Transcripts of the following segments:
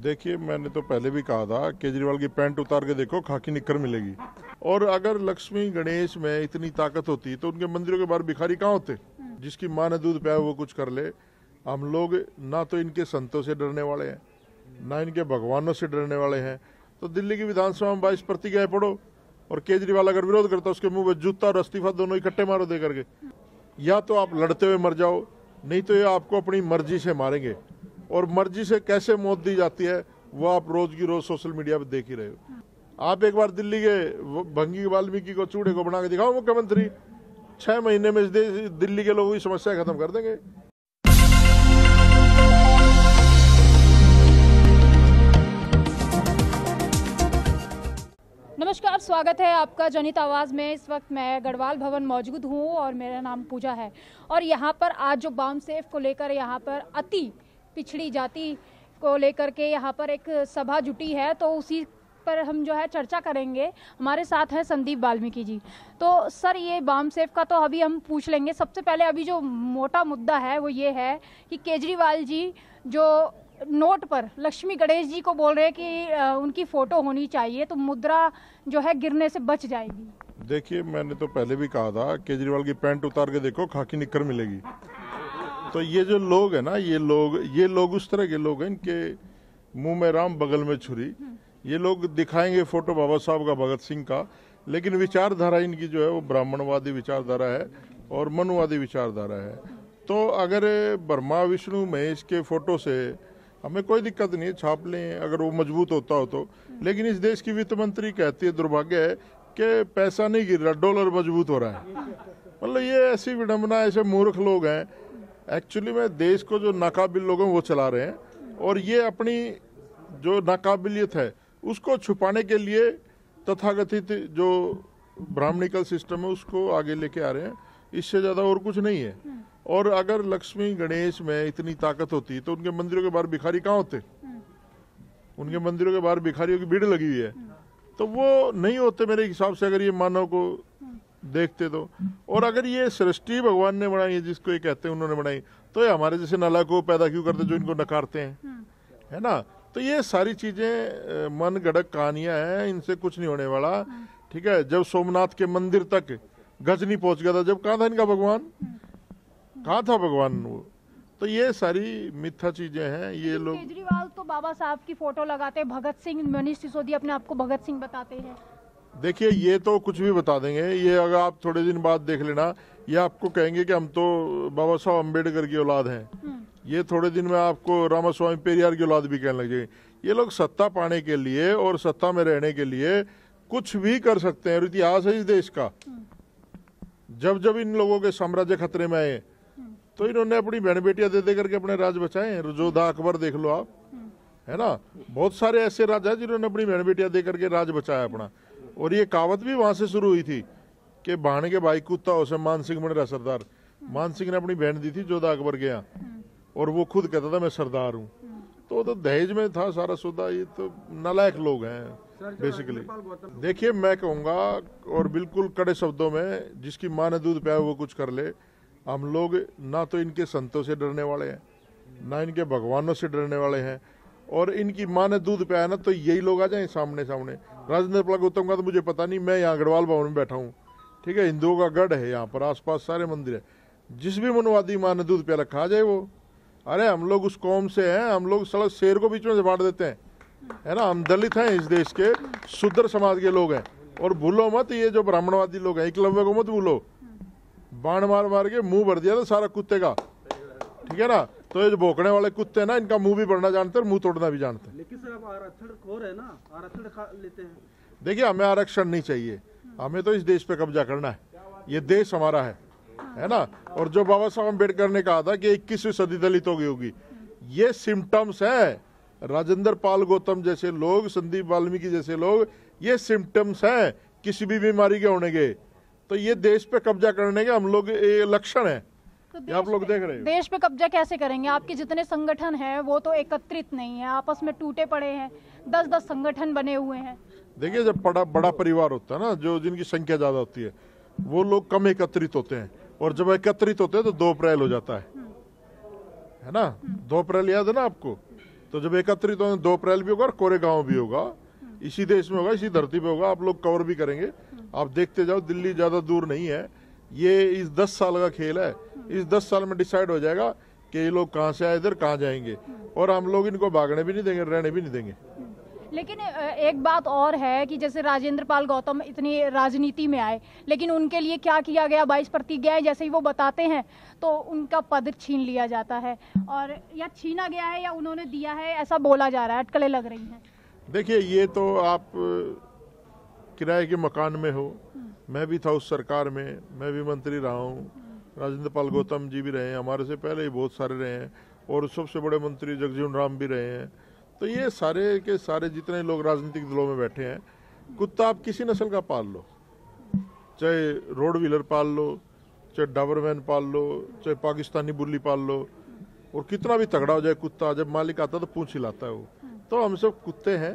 देखिए, मैंने तो पहले भी कहा था, केजरीवाल की पैंट उतार के देखो, खाकी निक्कर मिलेगी। और अगर लक्ष्मी गणेश में इतनी ताकत होती तो उनके मंदिरों के बाहर भिखारी कहाँ होते? जिसकी माँ ने दूध पिया, वो कुछ कर ले। हम लोग ना तो इनके संतों से डरने वाले हैं, ना इनके भगवानों से डरने वाले हैं। तो दिल्ली की विधानसभा में बाईस प्रतिज्ञाएँ पढ़ो। और केजरीवाल अगर विरोध करता, उसके मुँह में जूता और इस्तीफा दोनों इकट्ठे मारो दे करके या तो आप लड़ते हुए मर जाओ, नहीं तो ये आपको अपनी मर्ज़ी से मारेंगे। और मर्ज़ी से कैसे मौत दी जाती है, वो आप रोज की रोज सोशल मीडिया पे देख ही रहे हो। आप एक बार दिल्ली के भंगी वाल्मीकि को चूड़े को बना के दिखाओ, मुख्यमंत्री। छह महीने में दिल्ली के लोगों की समस्या खत्म कर देंगे। नमस्कार, स्वागत है आपका जनित आवाज़ में। इस वक्त मैं गढ़वाल भवन मौजूद हूँ और मेरा नाम पूजा है। और यहाँ पर आज जो बाम सेफ़ को लेकर यहाँ पर अति पिछड़ी जाति को लेकर के यहाँ पर एक सभा जुटी है तो उसी पर हम जो है चर्चा करेंगे। हमारे साथ हैं संदीप वाल्मीकि जी। तो सर, ये बाम सेफ़ का तो अभी हम पूछ लेंगे। सबसे पहले अभी जो मोटा मुद्दा है, वो ये है कि केजरीवाल जी जो नोट पर लक्ष्मी गणेश जी को बोल रहे हैं कि उनकी फ़ोटो होनी चाहिए तो मुद्रा जो है गिरने से बच जाएगी। देखिए, मैंने तो पहले भी कहा था, केजरीवाल की पैंट उतार के देखो, खाकी निक्कर मिलेगी। तो ये जो लोग है ना ये लोग ये लोग उस तरह के लोग हैं इनके मुँह में राम बगल में छुरी। ये लोग दिखाएँगे फ़ोटो बाबा साहब का भगत सिंह का लेकिन विचारधारा इनकी जो है वो ब्राह्मणवादी विचारधारा है और मनुवादी विचारधारा है। तो अगर ब्रह्मा विष्णु महेश के फ़ोटो से हमें कोई दिक्कत नहीं है छाप लें अगर वो मज़बूत होता हो तो। लेकिन इस देश की वित्त मंत्री कहती है दुर्भाग्य है कि पैसा नहीं गिर रहा डॉलर मज़बूत हो रहा है। मतलब ये ऐसी विडम्बना ऐसे मूर्ख लोग हैं एक्चुअली में देश को जो नाकाबिल लोग हैं वो चला रहे हैं और ये अपनी जो नाकाबिलियत है, उसको छुपाने के लिए तथाकथित जो ब्राह्मणिकल सिस्टम है, उसको आगे लेके आ रहे हैं। इससे ज़्यादा और कुछ नहीं है। और अगर लक्ष्मी गणेश में इतनी ताकत होती तो उनके मंदिरों के बाहर भिखारी कहाँ होते? उनके मंदिरों के बाहर भिखारियों की भीड़ लगी हुई है। तो वो नहीं होते मेरे हिसाब से, अगर ये मानव को देखते तो। और अगर ये सृष्टि भगवान ने बनाई है जिसको ये कहते हैं उन्होंने बनाई तो ये हमारे जैसे नाला को पैदा क्यों करते जो इनको नकारते हैं? है ना? तो ये सारी चीज़ें मन गड़क कहानियाँ हैं इनसे कुछ नहीं होने वाला। ठीक है? जब सोमनाथ के मंदिर तक गजनी पहुँच गया था जब कहा था इनका भगवान? कहा था भगवान वो? तो ये सारी मिथ्या चीज़ें हैं ये लोग केजरीवाल तो बाबा साहब की फ़ोटो लगाते हैं भगत सिंह मनीष सिसोदिया अपने आप को भगत सिंह बताते हैं। देखिए ये तो कुछ भी बता देंगे। ये अगर आप थोड़े दिन बाद देख लेना ये आपको कहेंगे कि हम तो बाबा साहब अंबेडकर की औलाद हैं। ये थोड़े दिन में आपको रामास्वामी पेरियार की औलाद भी कहने लग जाएँगे। ये लोग सत्ता पाने के लिए और सत्ता में रहने के लिए कुछ भी कर सकते हैं। इतिहास है इस देश का। जब जब इन लोगों के साम्राज्य खतरे में आए तो इन्होंने अपनी बहन बेटियाँ दे दे करके अपने राज बचाए हैं। रुजोधा अकबर देख लो आप। है ना? बहुत सारे ऐसे राजा हैं जिन्होंने अपनी बहन बेटियाँ दे करके राज बचाया अपना। और ये कहावत भी वहाँ से शुरू हुई थी कि बहन के भाई कुत्ता उसे मान सिंह बन रहा सरदार। मान सिंह ने अपनी बहन दी थी जोधा अकबर के यहाँ। और वो खुद कहता था मैं सरदार हूँ। तो तो दहेज में था सारा सौदा। ये तो नालायक लोग हैं बेसिकली देखिए मैं कहूँगा और बिल्कुल कड़े शब्दों में जिसकी माँ ने दूध पिया वो कुछ कर ले। हम लोग ना तो इनके संतों से डरने वाले हैं ना इनके भगवानों से डरने वाले हैं और इनकी माँ ने दूध पिया ना तो यही लोग आ जाए सामने सामने राजेंद्र पाल गौतम का तो मुझे पता नहीं, मैं यहाँ गढ़वाल भवन में बैठा हूँ। ठीक है, हिंदुओं का गढ़ है यहाँ पर, आसपास सारे मंदिर है। जिस भी मनुवादी माँ ने दूध पिया रखा जाए वो। अरे, हम लोग उस कौम से हैं, हम लोग सड़क शेर को बीच में से बांट देते हैं। है ना, हम दलित हैं इस देश के शुद्र समाज के लोग हैं। और भूलो मत, ये जो ब्राह्मणवादी लोग हैं, एकलव्य को मत भूलो। बाण मार मार के मुँह भर दिया था सारा कुत्ते का। ठीक है ना तो ये जो भोकने वाले कुत्ते हैं ना इनका मुँह भी बढ़ना जानते हैं और मुँह तोड़ना भी जानते हैं। लेकिन सर आप आरक्षण खोर है ना आरक्षण खा लेते हैं। देखिए हमें आरक्षण नहीं चाहिए। हमें तो इस देश पे कब्जा करना है। ये देश हमारा है है ना? और जो बाबा साहब अंबेडकर ने कहा था कि 21वीं सदी दलितों की होगी। ये सिम्टम्स हैं। राजेंद्र पाल गौतम जैसे लोग संदीप वाल्मीकि जैसे लोग ये सिम्टम्स हैं। किसी भी बीमारी के होने के। तो ये देश पे कब्जा करने के हम लोग ये लक्षण है। तो आप लोग देख रहे हो। देश पे कब्जा कैसे करेंगे? आपके जितने संगठन हैं वो तो एकत्रित नहीं है आपस में टूटे पड़े हैं। दस दस संगठन बने हुए हैं। देखिए जब बड़ा बड़ा परिवार होता है ना जो जिनकी संख्या ज़्यादा होती है वो लोग कम एकत्रित होते हैं। और जब एकत्रित होते हैं तो दो अप्रैल हो जाता है। है ना? दो अप्रैल याद है ना आपको? तो जब एकत्रित होंगे दो अप्रैल भी होगा और कोरे गाँव भी होगा। इसी देश में होगा इसी धरती पे होगा। आप लोग कवर भी करेंगे। आप देखते जाओ दिल्ली ज़्यादा दूर नहीं है। ये इस दस साल का खेल है। इस दस साल में डिसाइड हो जाएगा कि ये लोग कहाँ से आए इधर कहाँ जाएँगे। और हम लोग इनको भागने भी नहीं देंगे रहने भी नहीं देंगे। लेकिन एक बात और है कि जैसे राजेंद्र पाल गौतम इतनी राजनीति में आए लेकिन उनके लिए क्या किया गया बाईस प्रतिज्ञाएँ जैसे ही वो बताते हैं तो उनका पद छीन लिया जाता है। और या छीना गया है या उन्होंने दिया है ऐसा बोला जा रहा है अटकलें लग रही हैं। देखिए ये तो आप किराए के मकान में हो मैं भी था उस सरकार में मैं भी मंत्री रहा हूँ राजेंद्र पाल गौतम जी भी रहे हैं, हमारे से पहले ही बहुत सारे रहे हैं, और सबसे बड़े मंत्री जगजीवन राम भी रहे हैं। तो ये सारे के सारे जितने लोग राजनीतिक दलों में बैठे हैं, कुत्ता आप किसी नस्ल का पाल लो। चाहे रोड व्हीलर पाल लो, चाहे डाबरमैन पाल लो, चाहे पाकिस्तानी बुल्ली पाल लो, और कितना भी तगड़ा हो जाए कुत्ता, जब मालिक आता तो पूछ हिलाता है वो। तो हम सब कुत्ते हैं,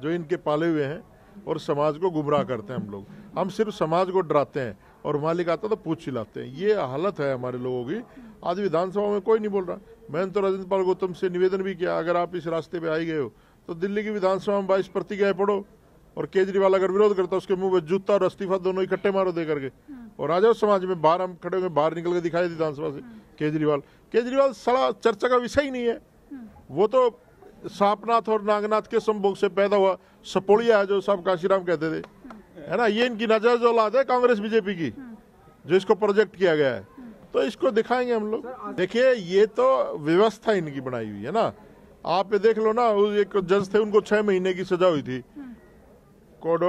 जो इनके पाले हुए हैं, और समाज को गुमराह करते हैं हम लोग। हम सिर्फ़ समाज को डराते हैं और मालिक आता तो पूछ हिलाते हैं। ये हालत है हमारे लोगों की। आज विधानसभा में कोई नहीं बोल रहा। मैंने तो राजेंद्र पाल गौतम से निवेदन भी किया अगर आप इस रास्ते पे आई गए हो तो दिल्ली की विधानसभा में बाईस प्रतिज्ञाएँ पढ़ो और केजरीवाल अगर विरोध करता है उसके मुँह में जूता और इस्तीफा दोनों इकट्ठे मारो दे करके और आ जाओ समाज में बाहर हम खड़े होंगे बाहर निकल के दिखाई विधानसभा से केजरीवाल। केजरीवाल सड़ा चर्चा का विषय ही नहीं है। वो तो सांपनाथ और नागनाथ के संभोग से पैदा हुआ। सपोड़िया है जो साहब काशीराम कहते थे। है ना? ये इनकी नज़र औलाद है कांग्रेस बीजेपी की जो इसको प्रोजेक्ट किया गया है। तो इसको दिखाएँगे हम लोग। देखिए ये तो व्यवस्था इनकी बनाई हुई है ना? आप ये देख लो ना एक जज थे उनको छह महीने की सजा हुई थी। कोड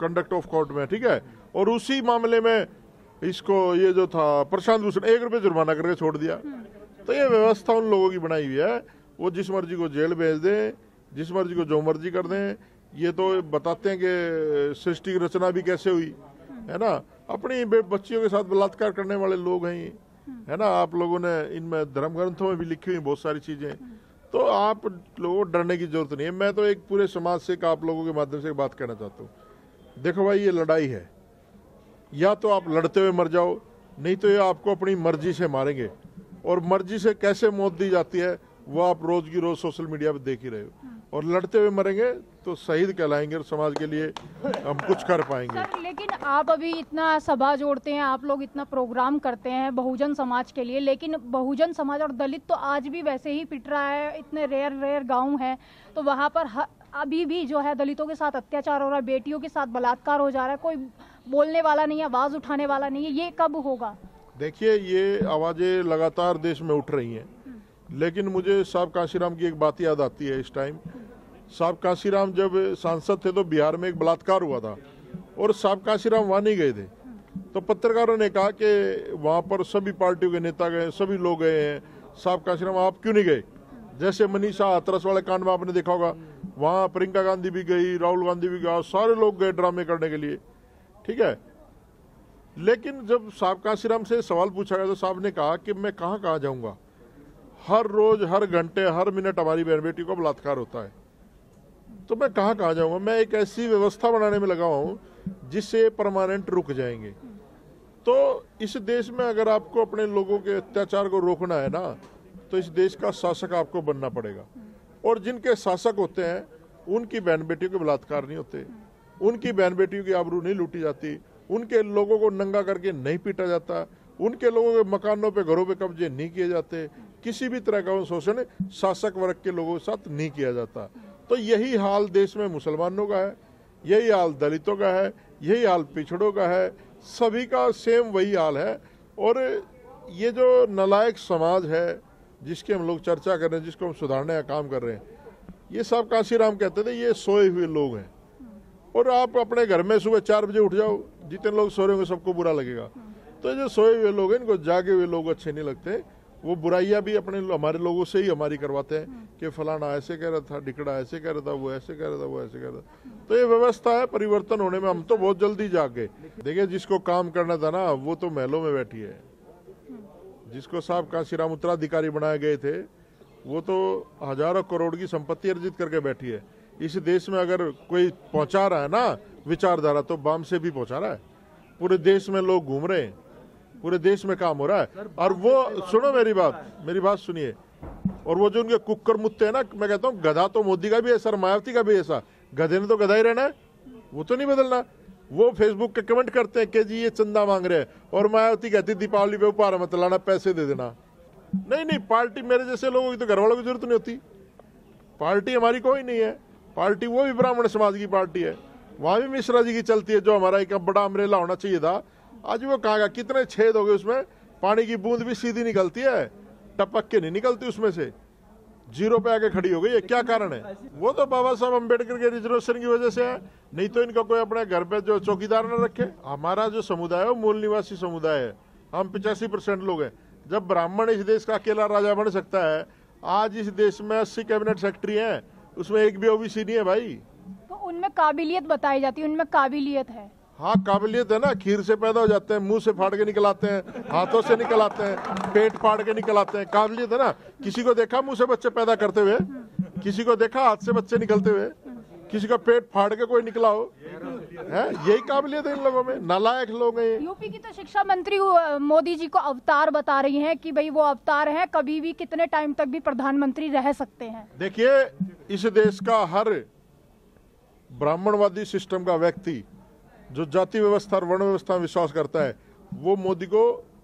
कंडक्ट ऑफ़ कोर्ट में ठीक है? और उसी मामले में इसको ये जो था प्रशांत भूषण एक रुपए जुर्माना करके छोड़ दिया। तो ये व्यवस्था उन लोगों की बनाई हुई है। वो जिस मर्ज़ी को जेल भेज दें जिस मर्ज़ी को जो मर्ज़ी कर दें ये तो बताते हैं कि सृष्टि की रचना भी कैसे हुई, है ना? अपनी बच्चियों के साथ बलात्कार करने वाले लोग हैं है ना? आप लोगों ने इनमें धर्म ग्रंथों में भी लिखी हुई बहुत सारी चीज़ें। तो आप लोगों को डरने की ज़रूरत नहीं है। मैं तो एक पूरे समाज से आप लोगों के माध्यम से बात करना चाहता हूँ। देखो भाई, ये लड़ाई है। या तो आप लड़ते हुए मर जाओ, नहीं तो ये आपको अपनी मर्ज़ी से मारेंगे। और मर्ज़ी से कैसे मौत दी जाती है वो आप रोज की रोज सोशल मीडिया पे देख ही रहे हो। और लड़ते हुए मरेंगे तो शहीद कहलाएँगे और समाज के लिए हम कुछ कर पाएँगे। सर लेकिन आप अभी इतना सभा जोड़ते हैं आप लोग इतना प्रोग्राम करते हैं बहुजन समाज के लिए लेकिन बहुजन समाज और दलित तो आज भी वैसे ही पिट रहा है इतने रेयर रेयर गाँव हैं तो वहाँ पर अभी भी जो है दलितों के साथ अत्याचार हो रहा है बेटियों के साथ बलात्कार हो जा रहा है कोई बोलने वाला नहीं है आवाज़ उठाने वाला नहीं है ये कब होगा? देखिए ये आवाज़ें लगातार देश में उठ रही हैं। लेकिन मुझे साहब काशीराम की एक बात याद आती है इस टाइम। साहब काशीराम जब सांसद थे तो बिहार में एक बलात्कार हुआ था और साहब काशीराम वहाँ नहीं गए थे। तो पत्रकारों ने कहा कि वहाँ पर सभी पार्टियों के नेता गए, सभी लोग गए हैं। साहब काशीराम आप क्यों नहीं गए? जैसे मनीषा हाथरस वाले कांड में आपने देखा होगा, वहाँ प्रियंका गांधी भी गई, राहुल गांधी भी गया, सारे लोग गए ड्रामे करने के लिए। ठीक है? लेकिन जब साहब काशीराम से सवाल पूछा गया तो साहब ने कहा कि मैं कहाँ कहाँ जाऊँगा? हर रोज, हर घंटे, हर मिनट हमारी बहन बेटी को बलात्कार होता है। तो मैं कहाँ कहाँ जाऊँगा मैं एक ऐसी व्यवस्था बनाने में लगा हूँ जिससे परमानेंट रुक जाएँगे। तो इस देश में अगर आपको अपने लोगों के अत्याचार को रोकना है ना तो इस देश का शासक आपको बनना पड़ेगा। और जिनके शासक होते हैं, उनकी बहन बेटियों के बलात्कार नहीं होते। उनकी बहन बेटियों की आबरू नहीं लूटी जाती। उनके लोगों को नंगा करके नहीं पीटा जाता। उनके लोगों के मकानों पे, घरों पे कब्जे नहीं किए जाते। किसी भी तरह का शोषण शासक वर्ग के लोगों के साथ नहीं किया जाता। तो यही हाल देश में मुसलमानों का है, यही हाल दलितों का है, यही हाल पिछड़ों का है, सभी का सेम वही हाल है। और ये जो नलायक समाज है, जिसकी हम लोग चर्चा कर रहे हैं, जिसको हम सुधारने का काम कर रहे हैं, ये सब काशीराम कहते थे, ये सोए हुए लोग हैं। और आप अपने घर में सुबह चार बजे उठ जाओ, जितने लोग सो रहे होंगे, सबको बुरा लगेगा। तो जो सोए हुए लोग हैं, इनको जागे हुए लोग अच्छे नहीं लगते। वो बुराइयाँ भी अपने हमारे लोगों से ही हमारी करवाते हैं कि फलाना ऐसे कह रहा था डिकड़ा ऐसे कह रहा था वो ऐसे कह रहा था वो ऐसे कह रहा था। तो ये व्यवस्था है परिवर्तन होने में हम तो बहुत जल्दी जाग। गए देखिए जिसको काम करना था ना वो तो महलों में बैठी है। जिसको साहब काशीराम उत्तराधिकारी बनाए गए थे वो तो हज़ारों करोड़ की संपत्ति अर्जित करके बैठी है। इस देश में अगर कोई पहुँचा रहा है ना विचारधारा तो बाम से भी पहुँचा रहा है। पूरे देश में लोग घूम रहे हैं। पूरे देश में काम हो रहा है। और वो सुनो मेरी बात मेरी बात सुनिए। और वो जो उनके कुकर मुत्ते हैं ना मैं कहता हूँ गधा तो मोदी का भी ऐसा मायावती का भी ऐसा गधे ने तो गधा ही रहना है। वो तो नहीं बदलना। वो फेसबुक के कमेंट करते हैं कि जी ये चंदा मांग रहे हैं। और मायावती कहती दीपावली पे उपहार मत लाना पैसे दे देना। नहीं नहीं पार्टी मेरे जैसे लोगों की तो घर वालों की ज़रूरत नहीं होती। पार्टी हमारी कोई नहीं है। पार्टी वो भी ब्राह्मण समाज की पार्टी है। वहाँ भी मिश्रा जी की चलती है जो हमारा एक बड़ा अमरेला होना चाहिए था। आज वो कहा कितने छेद हो गए उसमें? पानी की बूंद भी सीधी निकलती है, टपक के नहीं निकलती उसमें से। ज़ीरो पे आके खड़ी हो गई है क्या कारण है? वो तो बाबा साहब अंबेडकर के रिजर्वेशन की वजह से है। नहीं तो इनका कोई अपने घर पे जो चौकीदार न रखे। हमारा जो समुदाय है, वो मूल निवासी समुदाय है। हम पिचासी परसेंट लोग हैं। जब ब्राह्मण इस देश का अकेला राजा बन सकता है, आज इस देश में अस्सी कैबिनेट सेक्रेटरी हैं। उसमें एक भी ओबीसी नहीं है भाई। तो उनमें काबिलियत बताई जाती है, उनमें काबिलियत है। हाँ काबिलियत है ना खीर से पैदा हो जाते हैं मुँह से फाड़ के निकल आते हैं हाथों से निकल आते हैं पेट फाड़ के निकल आते हैं। काबिलियत है ना? किसी को देखा मुँह से बच्चे पैदा करते हुए? किसी को देखा हाथ से बच्चे निकलते हुए? किसी का पेट फाड़ के कोई निकला हो? है? यही काबिलियत है इन लोगों में। नालायक लोग हैं यूपी की तो शिक्षा मंत्री मोदी जी को अवतार बता रही हैं कि भाई वो अवतार हैं कभी भी कितने टाइम तक भी प्रधानमंत्री रह सकते हैं। देखिए इस देश का हर ब्राह्मणवादी सिस्टम का व्यक्ति जो जाति व्यवस्था और वर्ण व्यवस्था में विश्वास करता है, वो मोदी को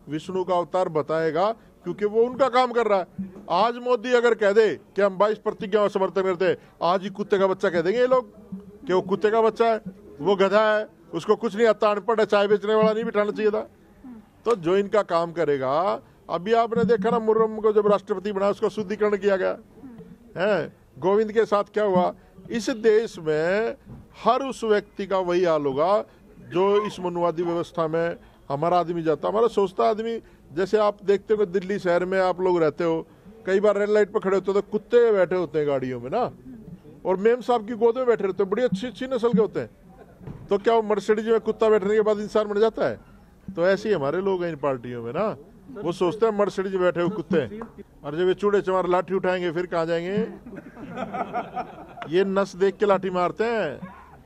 विष्णु का अवतार बताएगा, क्योंकि वो उनका काम कर रहा है। आज मोदी अगर कह दे कि हम बाईस प्रतिज्ञा का समर्थन करते हैं, आज ही कुत्ते का बच्चा कह देंगे ये लोग कि वो कुत्ते का बच्चा है, वो गधा है, उसको कुछ नहीं आता अनपढ़ है, चाय बेचने वाला नहीं बिठाना चाहिए था। तो जो इनका काम करेगा, अभी आपने देखा ना मुर्रम को जब राष्ट्रपति बना, उसका शुद्धिकरण किया गया। है, गोविंद के साथ क्या हुआ? इस देश में हर उस व्यक्ति का वही हाल होगा जो इस मनुवादी व्यवस्था में हमारा आदमी जाता हमारा सोचता आदमी, जैसे आप देखते हो दिल्ली शहर में आप लोग रहते हो, कई बार रेड लाइट पर खड़े होते हो तो कुत्ते बैठे होते हैं गाड़ियों में ना? और मेम साहब की गोद में बैठे रहते हैं, बड़ी अच्छी अच्छी नस्ल के होते हैं। तो क्या वो मर्सिडीज में कुत्ता बैठने के बाद इंसान बन जाता है? तो ऐसे ही हमारे लोग हैं इन पार्टियों में ना। वो सोचते हैं मर्सिडीज बैठे हुए कुत्ते और जब ये चूड़े चमार लाठी उठाएँगे, फिर कहाँ जाएँगे? ये नस देख के लाठी मारते हैं।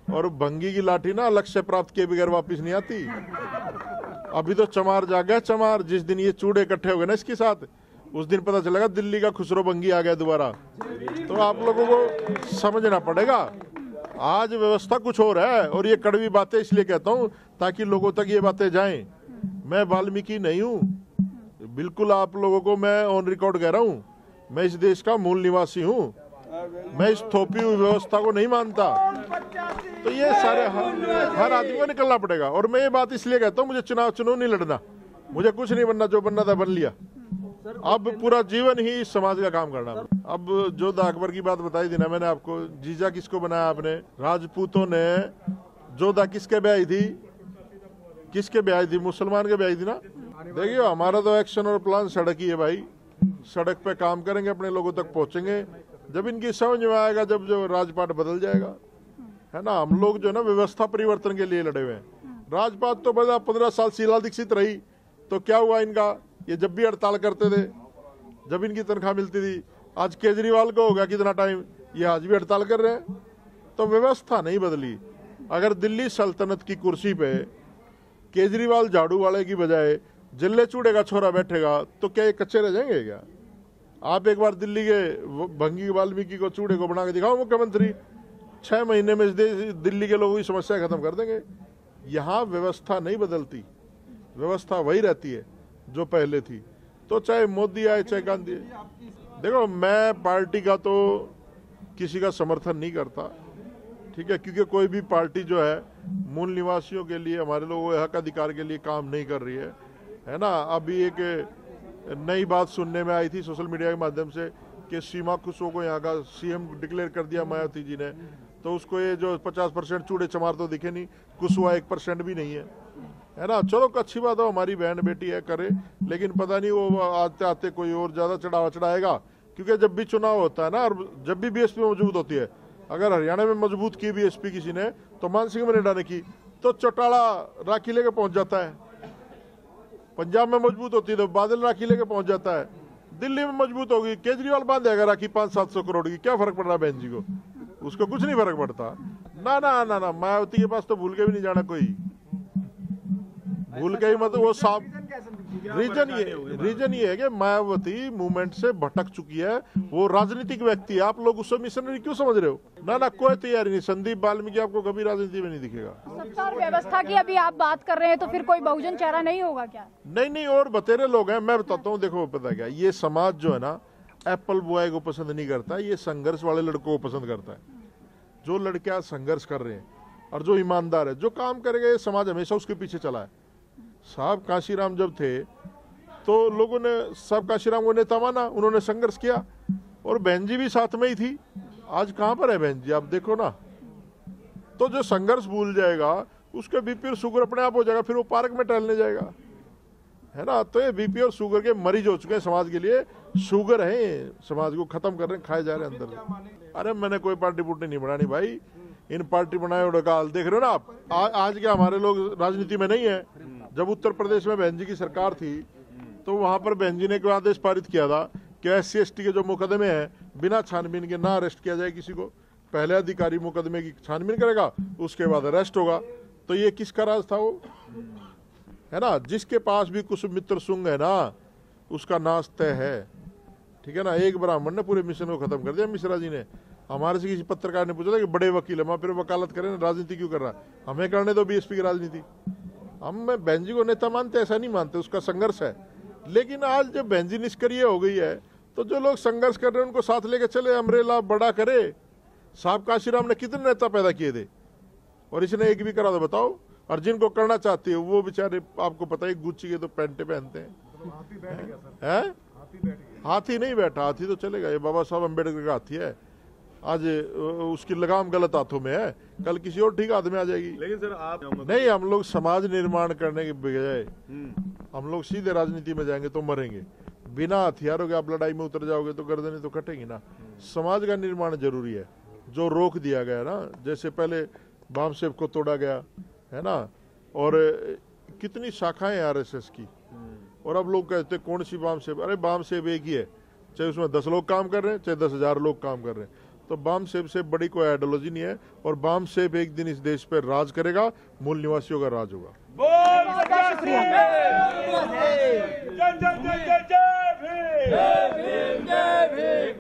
और भंगी की लाठी ना लक्ष्य प्राप्त किए बगैर वापस नहीं आती। अभी तो चमार जा गया चमार, जिस दिन ये चूड़े इकट्ठे हो गए ना इसके साथ, उस दिन पता चलेगा दिल्ली का खुसरो भंगी आ गया दोबारा। तो आप लोगों को समझना पड़ेगा, आज व्यवस्था कुछ और है और ये कड़वी बातें इसलिए कहता हूँ ताकि लोगों तक ये बातें जाएँ। मैं वाल्मीकि नहीं हूँ। बिल्कुल आप लोगों को मैं ऑन रिकॉर्ड कह रहा हूँ। मैं इस देश का मूल निवासी हूँ। मैं इस थोपी हुई व्यवस्था को नहीं मानता। तो ये सारे हर, हर आदमी को निकलना पड़ेगा। और मैं ये बात इसलिए कहता हूँ मुझे चुनाव चुनाव नहीं लड़ना। मुझे कुछ नहीं बनना जो बनना था बन लिया। अब पूरा जीवन ही समाज का काम करना। अब जोधा अकबर की बात बताई थी ना मैंने आपको जीजा किसको बनाया आपने? राजपूतों ने। जोधा किसके ब्याही थी? किसके ब्याही थी? मुसलमान के ब्याही थी ना? देखियो हमारा तो एक्शन और प्लान सड़क ही है भाई। सड़क पे काम करेंगे अपने लोगों तक पहुँचेंगे। जब इनकी समझ में आएगा जब जो राजपाट बदल जाएगा। है ना? हम लोग जो है ना व्यवस्था परिवर्तन के लिए लड़े हुए हैं। राजपाट तो बजा पंद्रह साल शीला दीक्षित रही तो क्या हुआ इनका? ये जब भी हड़ताल करते थे जब इनकी तनख्वाह मिलती थी आज केजरीवाल को हो गया कितना टाइम? ये आज भी हड़ताल कर रहे हैं। तो व्यवस्था नहीं बदली। अगर दिल्ली सल्तनत की कुर्सी पे केजरीवाल झाड़ू वाले की बजाय ज़िले चूड़े का छोरा बैठेगा तो क्या ये कच्चे रह जाएँगे क्या? आप एक बार दिल्ली के भंगी वाल्मीकि को चूड़े को बना के दिखाओ मुख्यमंत्री। छह महीने में दिल्ली के लोगों की समस्या खत्म कर देंगे। यहाँ व्यवस्था नहीं बदलती। व्यवस्था वही रहती है जो पहले थी। तो चाहे मोदी आए, चाहे गांधी आए। देखो, मैं पार्टी का तो किसी का समर्थन नहीं करता। ठीक है, क्योंकि कोई भी पार्टी जो है, मूल निवासियों के लिए, हमारे लोगों के हक अधिकार के लिए काम नहीं कर रही है। है ना? अभी एक नई बात सुनने में आई थी सोशल मीडिया के माध्यम से कि सीमा कुशो को यहाँ का सीएम डिक्लेयर कर दिया मायावती जी ने। तो उसको ये जो 50 परसेंट चूड़े चमार तो दिखे नहीं कुशवा एक परसेंट भी नहीं है। है ना? चलो, अच्छी बात हो, हमारी बहन बेटी है, करे, लेकिन पता नहीं वो आते आते कोई और ज़्यादा चढ़ावा चढ़ाएगा, क्योंकि जब भी चुनाव होता है ना, और जब भी बीएसपी मज़बूत होती है, अगर हरियाणा में मज़बूत की बीएसपी किसी ने तो मान सिंह मनेडा ने की तो चौटाला राखी लेके पहुँच जाता है। पंजाब में मज़बूत होती है तो बादल राखी लेके पहुँच जाता है। दिल्ली में मज़बूत होगी, केजरीवाल बाँध देगा राखी पाँच सात सौ करोड़ की, क्या फ़र्क पड़ रहा है बहन जी को? उसको कुछ नहीं फ़र्क पड़ता। ना ना ना ना, मायावती के पास तो भूल के भी नहीं जाना कोई। भूल के ही मतलब वो सांप रीजन ये रीजन ये है कि मायावती मूवमेंट से भटक चुकी है। वो राजनीतिक व्यक्ति है। आप लोग उससे मिशनरी क्यों समझ रहे हो? ना ना कोई तैयारी नहीं। संदीप वाल्मीकि आपको कभी राजनीति में नहीं दिखेगा। सत्ता और व्यवस्था की अभी आप बात कर रहे हैं तो फिर कोई बहुजन चेहरा नहीं होगा क्या? नहीं नहीं और बतेरे लोग हैं। मैं बताता हूँ देखो पता क्या? ये समाज जो है ना एप्पल बॉय को पसंद नहीं करता ये संघर्ष वाले लड़कों को पसंद करता है। जो लड़के आज संघर्ष कर रहे हैं और जो ईमानदार है जो काम करेगा ये समाज हमेशा उसके पीछे चला है। साहब काशीराम जब थे तो लोगों ने, साहब काशीराम को नेता माना उन्होंने संघर्ष किया और बहन जी भी साथ में ही थी। आज कहाँ पर है बहन जी आप देखो ना। तो जो संघर्ष भूल जाएगा, उसके बीपी और शुगर अपने आप हो जाएगा, फिर वो पार्क में टहलने जाएगा। है ना? तो ये बीपी और शुगर के मरीज़ हो चुके हैं समाज के लिए। शुगर है, समाज को खत्म कर रहे हैं, खाए जा रहे हैं अंदर। अरे मैंने कोई पार्टी पुर्टी नहीं बनानी भाई। इन पार्टी बनाए और काल देख रहे हो ना आप? आज क्या हमारे लोग राजनीति में नहीं है? जब उत्तर प्रदेश में बहन जी की सरकार थी तो वहाँ पर बहन जी ने एक आदेश पारित किया था कि एस सी के जो मुकदमे हैं, बिना छानबीन के ना अरेस्ट किया जाए किसी को। पहले अधिकारी मुकदमे की छानबीन करेगा, उसके बाद अरेस्ट होगा। तो ये किसका राज था वो? है ना? जिसके पास भी कुछ मित्र सुंग है ना, उसका नाश तय है। ठीक है ना? एक ब्राह्मण ने पूरे मिशन को खत्म कर दिया मिश्रा जी ने। हमारे से किसी पत्रकार ने पूछा था कि बड़े वकील है फिर वकालत करें, राजनीति क्यों कर रहा है? हमें करने दो बीएसपी की राजनीति। हम बहन जी को नेता मानते ऐसा नहीं मानते उसका संघर्ष है। लेकिन आज जब बहन जी निष्क्रिय हो गई है तो जो लोग संघर्ष कर रहे हैं उनको साथ लेके चले अमरेला बड़ा करे। साहब काशीराम ने कितने नेता पैदा किए थे? और इसने एक भी करा दो बताओ। और जिनको करना चाहती है वो बेचारे आपको पता है गुच्ची के तो पैंटे पहनते हैं। हैं? हाथी नहीं बैठा हाथी तो चलेगा ये बाबा साहब अंबेडकर का हाथी है। आज उसकी लगाम गलत हाथों में है। कल किसी और ठीक हाथ में आ जाएगी। लेकिन सर आप नहीं हम लोग समाज निर्माण करने के बजाय हम लोग सीधे राजनीति में जाएँगे तो मरेंगे। बिना हथियारों के आप लड़ाई में उतर जाओगे तो गर्दनें तो कटेंगी ना। समाज का निर्माण ज़रूरी है। जो रोक दिया गया ना जैसे पहले बामसेब को तोड़ा गया है ना? और कितनी शाखाएँ एस की? और अब लोग कहते कौन सी बाम सेब अरे बाम सेब एक ही है। चाहे उसमें दस लोग काम कर रहे हैं चाहे दस हज़ार लोग काम कर रहे हैं। तो बाम सेब से बड़ी कोई आइडियोलॉजी नहीं है और बाम सेब एक दिन इस देश पर राज करेगा मूल निवासियों का राज होगा। जय जय जय जय जय भीम। जय भीम जय भीम।